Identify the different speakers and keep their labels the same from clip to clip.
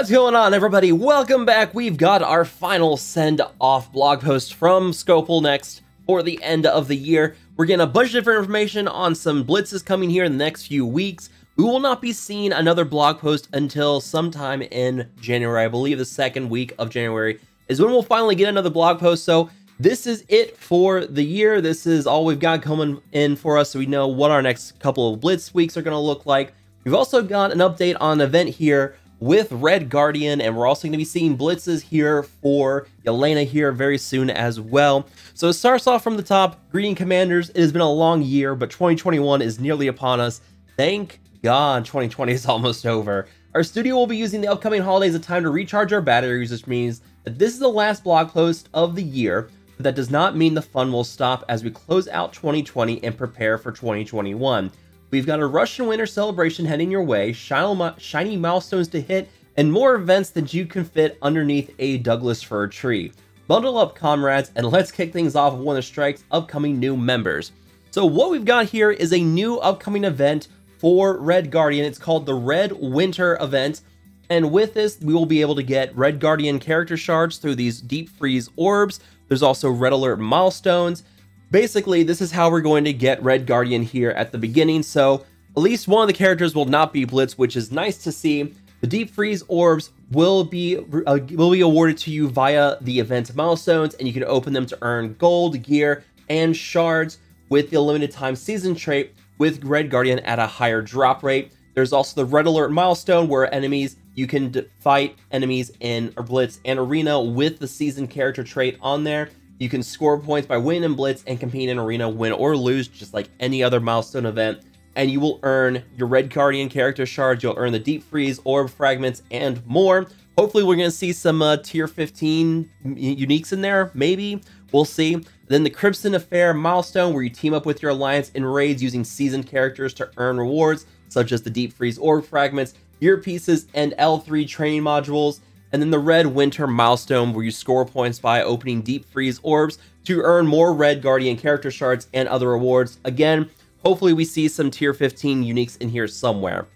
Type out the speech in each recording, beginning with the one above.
Speaker 1: What's going on, everybody? Welcome back. We've got our final send off blog post from Scopely next for the end of the year. We're getting a bunch of different information on some blitzes coming here in the next few weeks. We will not be seeing another blog post until sometime in January. I believe the second week of January is when we'll finally get another blog post. So, this is it for the year. This is all we've got coming in for us. So, we know what our next couple of blitz weeks are going to look like. We've also got an update on an event here with Red Guardian, and we're also going to be seeing blitzes here for Yelena here very soon as well. So it starts off from the top. Greeting Commanders, it has been a long year, but 2021 is nearly upon us. Thank God 2020 is almost over. Our studio will be using the upcoming holidays as time to recharge our batteries, which means that this is the last blog post of the year, but that does not mean the fun will stop as we close out 2020 and prepare for 2021. We've got a Russian Winter celebration heading your way, shiny milestones to hit, and more events than you can fit underneath a Douglas fir tree. Bundle up, comrades, and let's kick things off with one of Strike's upcoming new members. So what we've got here is a new upcoming event for Red Guardian. It's called the Red Winter event. And with this, we will be able to get Red Guardian character shards through these deep freeze orbs. There's also Red Alert milestones. Basically, this is how we're going to get Red Guardian here at the beginning, so at least one of the characters will not be Blitz, which is nice to see. The Deep Freeze orbs will be uh, will be awarded to you via the event milestones, and you can open them to earn gold, gear, and shards with the limited time season trait with Red Guardian at a higher drop rate. There's also the Red Alert milestone where enemies you can fight enemies in Blitz and Arena with the season character trait on there. You can score points by winning in Blitz and compete in Arena, win or lose, just like any other milestone event. And you will earn your Red Guardian character shards, you'll earn the Deep Freeze, Orb Fragments, and more. Hopefully, we're going to see some uh, Tier 15 uniques in there, maybe. We'll see. Then the Crimson Affair milestone, where you team up with your alliance in raids using seasoned characters to earn rewards, such as the Deep Freeze Orb Fragments, Gear Pieces, and L3 training modules and then the Red Winter milestone where you score points by opening Deep Freeze orbs to earn more Red Guardian character shards and other rewards. Again, hopefully we see some tier 15 uniques in here somewhere.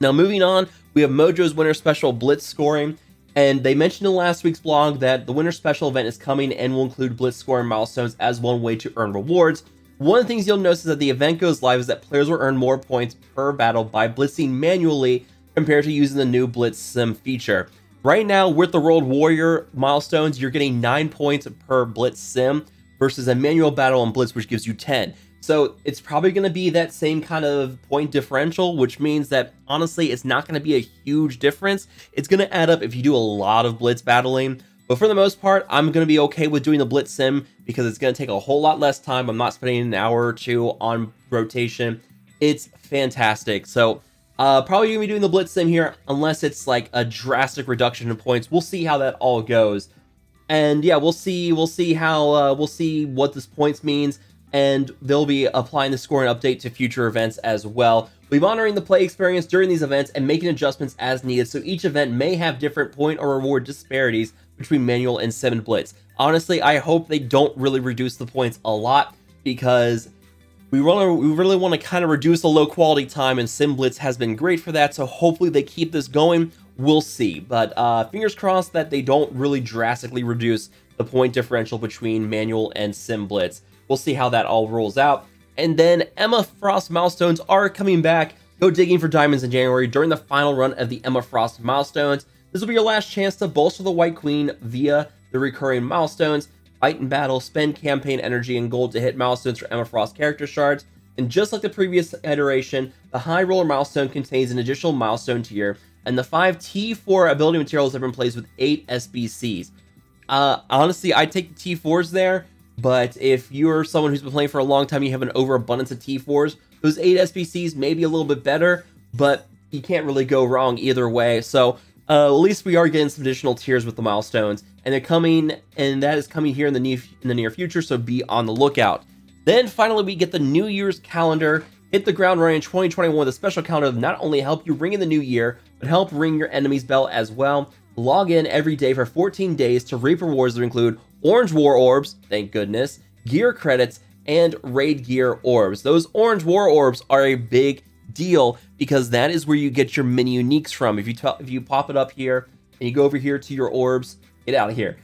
Speaker 1: Now moving on, we have Mojo's Winter Special Blitz scoring, and they mentioned in last week's blog that the Winter Special event is coming and will include Blitz scoring milestones as one way to earn rewards. One of the things you'll notice is that the event goes live is that players will earn more points per battle by blitzing manually compared to using the new Blitz Sim feature. Right now, with the World Warrior milestones, you're getting 9 points per Blitz Sim versus a manual battle on Blitz, which gives you 10. So it's probably going to be that same kind of point differential, which means that honestly, it's not going to be a huge difference. It's going to add up if you do a lot of Blitz battling. But for the most part, I'm going to be okay with doing the Blitz Sim because it's going to take a whole lot less time. I'm not spending an hour or two on rotation. It's fantastic. So uh, probably gonna be doing the blitz sim here, unless it's like a drastic reduction in points. We'll see how that all goes, and yeah, we'll see. We'll see how. Uh, we'll see what this points means, and they'll be applying the scoring update to future events as well. We'll be monitoring the play experience during these events and making adjustments as needed. So each event may have different point or reward disparities between manual and sim blitz. Honestly, I hope they don't really reduce the points a lot because we really, we really want to kind of reduce the low quality time, and SimBlitz has been great for that, so hopefully they keep this going. We'll see, but uh, fingers crossed that they don't really drastically reduce the point differential between manual and SimBlitz. We'll see how that all rolls out. And then Emma Frost milestones are coming back. Go digging for diamonds in January during the final run of the Emma Frost milestones. This will be your last chance to bolster the White Queen via the recurring milestones fight in battle, spend campaign energy and gold to hit milestones for Emma Frost character shards. And just like the previous iteration, the High Roller milestone contains an additional milestone tier, and the five T4 ability materials have been placed with eight SBCs. Uh, honestly, I take the T4s there, but if you're someone who's been playing for a long time, you have an overabundance of T4s, those eight SBCs may be a little bit better, but you can't really go wrong either way. So uh, at least we are getting some additional tiers with the milestones and they're coming, and that is coming here in the near in the near future. So be on the lookout. Then finally, we get the New Year's calendar. Hit the ground running in 2021 with a special calendar that not only help you ring in the new year, but help ring your enemy's bell as well. Log in every day for 14 days to reap rewards that include Orange War Orbs, thank goodness, gear credits, and raid gear orbs. Those Orange War Orbs are a big deal because that is where you get your mini uniques from. If you if you pop it up here and you go over here to your orbs, get out of here.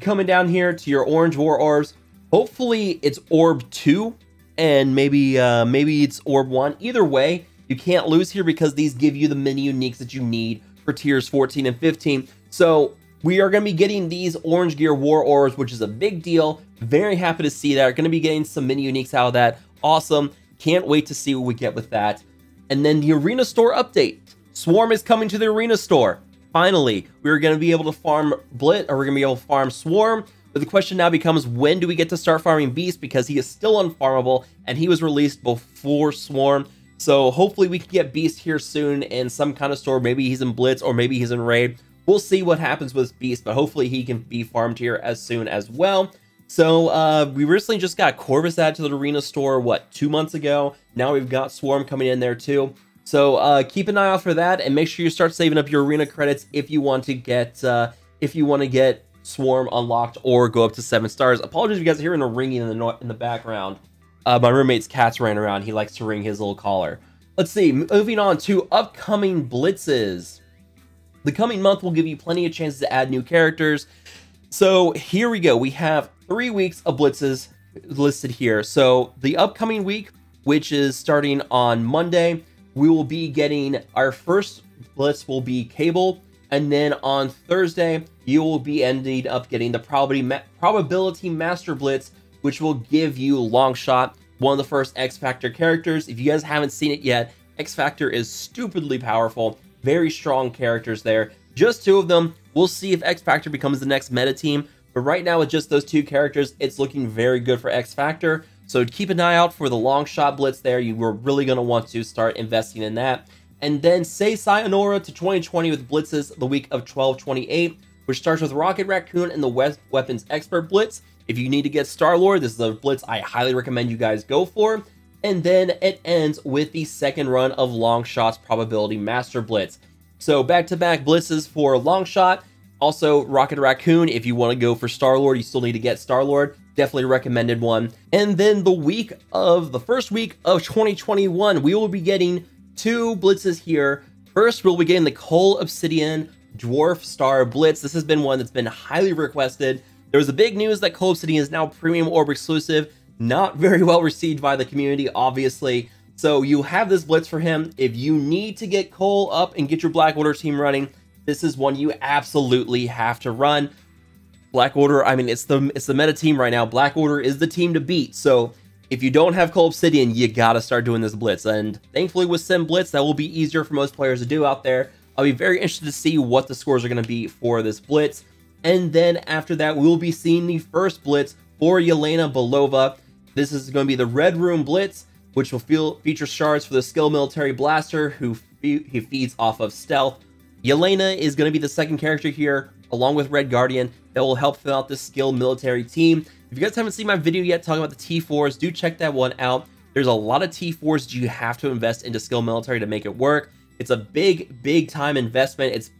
Speaker 1: Coming down here to your orange war orbs. Hopefully it's orb two and maybe uh, maybe it's orb one. Either way, you can't lose here because these give you the mini uniques that you need for tiers 14 and 15. So we are going to be getting these Orange Gear War Orbs, which is a big deal. Very happy to see that. Going to be getting some mini uniques out of that. Awesome. Can't wait to see what we get with that. And then the Arena Store update. Swarm is coming to the Arena Store. Finally, we're going to be able to farm Blit, or we're going to be able to farm Swarm. But the question now becomes, when do we get to start farming Beast? Because he is still unfarmable, and he was released before Swarm. So hopefully we can get Beast here soon in some kind of store. Maybe he's in Blitz, or maybe he's in Raid. We'll see what happens with Beast, but hopefully he can be farmed here as soon as well. So uh, we recently just got Corvus added to the Arena store, what, two months ago? Now we've got Swarm coming in there too. So uh, keep an eye out for that, and make sure you start saving up your Arena credits if you want to get uh, if you want to get Swarm unlocked or go up to seven stars. Apologies if you guys are hearing a ringing in the in the background. Uh, my roommate's cats ran around. He likes to ring his little collar. Let's see. Moving on to upcoming blitzes. The coming month will give you plenty of chances to add new characters. So here we go. We have three weeks of blitzes listed here. So the upcoming week, which is starting on Monday, we will be getting our first blitz will be Cable, and then on Thursday you will be ending up getting the probability probability master blitz, which will give you Longshot, one of the first X Factor characters. If you guys haven't seen it yet, X Factor is stupidly powerful. Very strong characters there. Just two of them. We'll see if X Factor becomes the next meta team. But right now, with just those two characters, it's looking very good for X Factor. So keep an eye out for the Longshot blitz there. You are really going to want to start investing in that. And then say sayonara to 2020 with blitzes the week of 1228, which starts with Rocket Raccoon and the West Weapons Expert Blitz. If you need to get Star Lord, this is a blitz I highly recommend you guys go for. And then it ends with the second run of Longshot's Probability Master Blitz. So back-to-back blitzes for Long Shot. Also, Rocket Raccoon, if you want to go for Star-Lord, you still need to get Star-Lord. Definitely recommended one. And then the week of, the first week of 2021, we will be getting two blitzes here. First, we'll be getting the Cull Obsidian Dwarf Star Blitz. This has been one that's been highly requested. There was a big news that Cull Obsidian is now Premium Orb exclusive not very well received by the community, obviously. So you have this blitz for him. If you need to get Cole up and get your Black Order team running, this is one you absolutely have to run. Black Order, I mean, it's the it's the meta team right now. Black Order is the team to beat. So if you don't have Cull Obsidian, you gotta start doing this blitz. And thankfully with Sim Blitz, that will be easier for most players to do out there. I'll be very interested to see what the scores are gonna be for this blitz. And then after that, we will be seeing the first blitz for Yelena Belova. This is to be the Red Room Blitz, which will feel, feature shards for the Skilitary Blaster, who he feeds off of Stealth. Yelena is going to be the second character here, along with Red Guardian, that will help fill out the Skilitary team. If you guys haven't seen my video yet talking about the T4s, do check that one out. There's a lot of T4s you have to invest into Skilitary to make it work. It's a big, big time investment. It's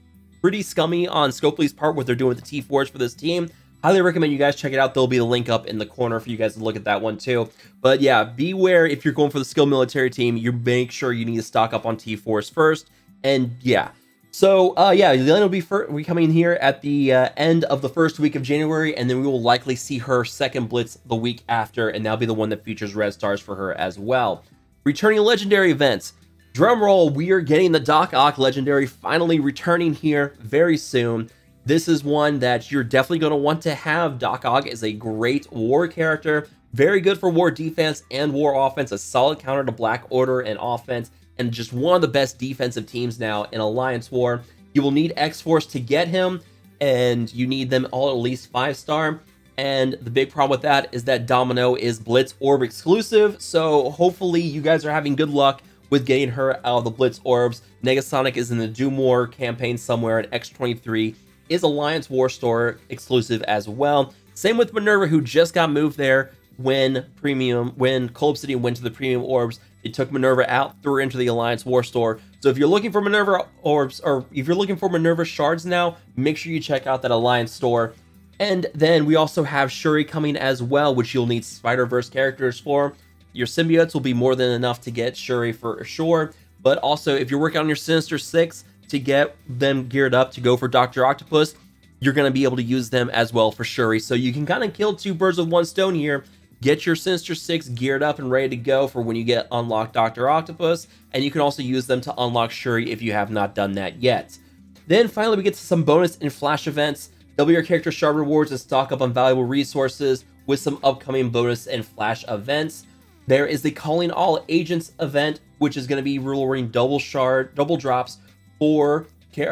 Speaker 1: pretty scummy on Scopely's part what they're doing with the T4s for this team. Highly recommend you guys check it out. There'll be a link up in the corner for you guys to look at that one too. But yeah, beware if you're going for the Skilitary team, you make sure you need to stock up on T4s first. And yeah, so uh, yeah, Yelena will be, for, be coming here at the uh, end of the first week of January, and then we will likely see her second Blitz the week after, and that'll be the one that features red stars for her as well. Returning legendary events. Drumroll, we are getting the Doc Ock legendary finally returning here very soon. This is one that you're definitely going to want to have. Doc Ock is a great war character, very good for war defense and war offense, a solid counter to Black Order and offense, and just one of the best defensive teams now in Alliance War. You will need X-Force to get him, and you need them all at least 5-star. And the big problem with that is that Domino is Blitz Orb exclusive, so hopefully you guys are having good luck with getting her out of the Blitz Orbs. Negasonic is in the Doom War campaign somewhere and X23 is Alliance War Store exclusive as well. Same with Minerva, who just got moved there when Premium, when Cull Obsidian went to the Premium Orbs. It took Minerva out, threw her into the Alliance War Store. So if you're looking for Minerva Orbs, or if you're looking for Minerva Shards now, make sure you check out that Alliance Store. And then we also have Shuri coming as well, which you'll need Spider-Verse characters for. Your symbiotes will be more than enough to get Shuri for sure. But also, if you're working on your Sinister Six to get them geared up to go for Dr. Octopus, you're going to be able to use them as well for Shuri. So you can kind of kill two birds with one stone here. Get your Sinister Six geared up and ready to go for when you get unlocked Dr. Octopus, and you can also use them to unlock Shuri if you have not done that yet. Then finally, we get to some bonus and flash events. Double your character shard rewards and stock up on valuable resources with some upcoming bonus and flash events. There is the Calling All Agents event, which is going to be rewarding double shard, double drops for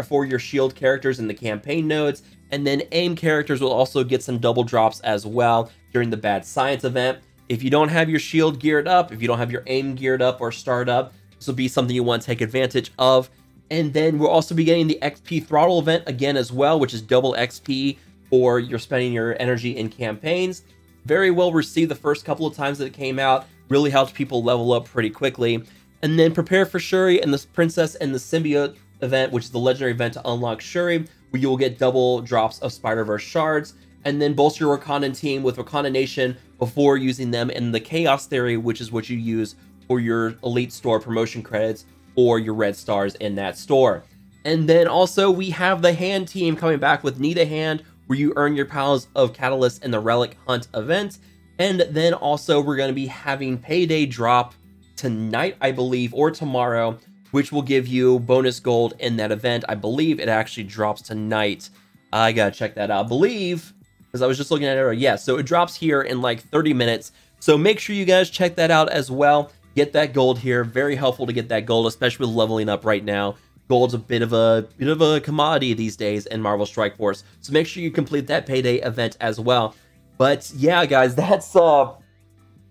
Speaker 1: for your shield characters in the campaign nodes, and then aim characters will also get some double drops as well during the Bad Science event. If you don't have your shield geared up, if you don't have your aim geared up or start up, this will be something you want to take advantage of. And then we'll also be getting the XP throttle event again as well, which is double XP for you're spending your energy in campaigns. Very well received the first couple of times that it came out. Really helped people level up pretty quickly. And then prepare for Shuri and the Princess and the Symbiote event, which is the legendary event to unlock Shuri, where you will get double drops of Spider-Verse shards. And then bolster your Wakandan team with Wakanda Nation before using them in the Chaos Theory, which is what you use for your Elite Store promotion credits or your red stars in that store. And then also we have the hand team coming back with Need a Hand, where you earn your piles of Catalyst in the Relic Hunt event. And then also we're going to be having Payday drop tonight, I believe, or tomorrow, which will give you bonus gold in that event. I believe it actually drops tonight. I gotta check that out. I believe, because I was just looking at it. Yeah, so it drops here in like 30 minutes. So make sure you guys check that out as well get that gold here. Very helpful to get that gold, especially with leveling up right now. Gold's a bit of a bit of a commodity these days in Marvel Strike Force. So make sure you complete that payday event as well. But yeah, guys, that's uh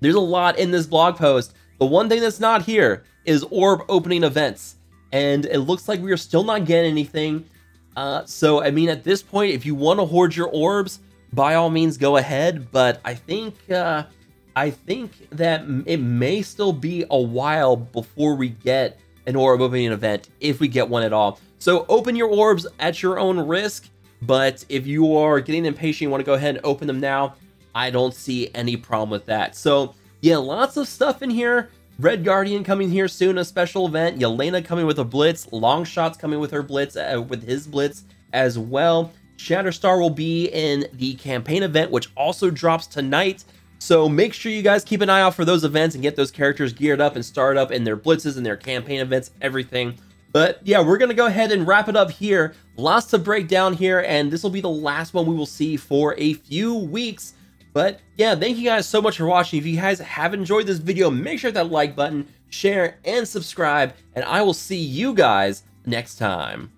Speaker 1: there's a lot in this blog post. The one thing that's not here is orb opening events. And it looks like we are still not getting anything. Uh, so, I mean, at this point, if you want to hoard your orbs, by all means, go ahead. But I think uh, I think that it may still be a while before we get an orb opening event, if we get one at all. So open your orbs at your own risk, but if you are getting impatient, you want to go ahead and open them now, I don't see any problem with that. So yeah, lots of stuff in here. Red Guardian coming here soon, a special event. Yelena coming with a blitz. Longshot's coming with her blitz, uh, with his blitz as well. Shatterstar will be in the campaign event, which also drops tonight. So make sure you guys keep an eye out for those events and get those characters geared up and started up in their blitzes and their campaign events, everything. But yeah, we're going to go ahead and wrap it up here. Lots to break down here, and this will be the last one we will see for a few weeks. But yeah, thank you guys so much for watching. If you guys have enjoyed this video, make sure that like button, share, and subscribe, and I will see you guys next time.